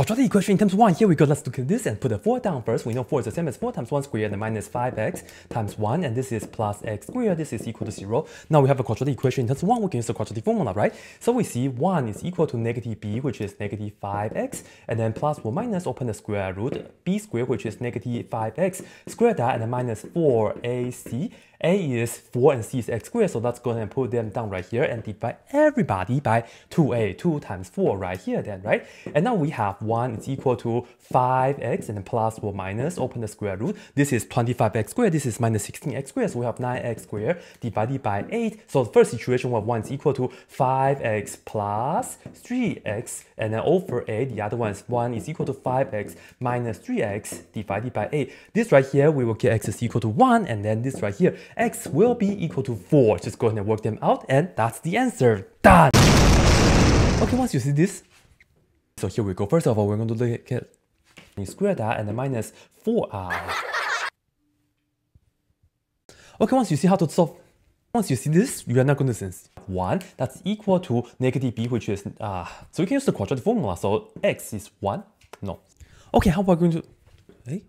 quadratic equation in terms 1. Here we go, let's look at this and put the 4 down first. We know 4 is the same as 4 times 1 squared and minus 5x times 1 and this is plus x squared, this is equal to 0. Now we have a quadratic equation in terms 1, we can use the quadratic formula, right? So we see 1 is equal to negative b which is negative 5x and then plus or minus open the square root b squared which is negative 5x square that uh, and then minus 4ac a is 4 and c is x squared, so let's go ahead and put them down right here and divide everybody by 2a, 2 times 4 right here then, right? And now we have 1 is equal to 5x and then plus or minus, open the square root. This is 25x squared, this is minus 16x squared, so we have 9x squared divided by 8. So the first situation where 1 is equal to 5x plus 3x and then over 8, the other one is 1 is equal to 5x minus 3x divided by 8. This right here, we will get x is equal to 1 and then this right here, x will be equal to 4. Just go ahead and work them out and that's the answer. Done! Okay, once you see this, so here we go. First of all, we're going to look at square that and then minus 4i. Okay, once you see how to solve, once you see this, you are not going to sense 1, that's equal to negative b, which is, uh, so we can use the quadratic formula, so x is 1, no. Okay, how about going to, hey?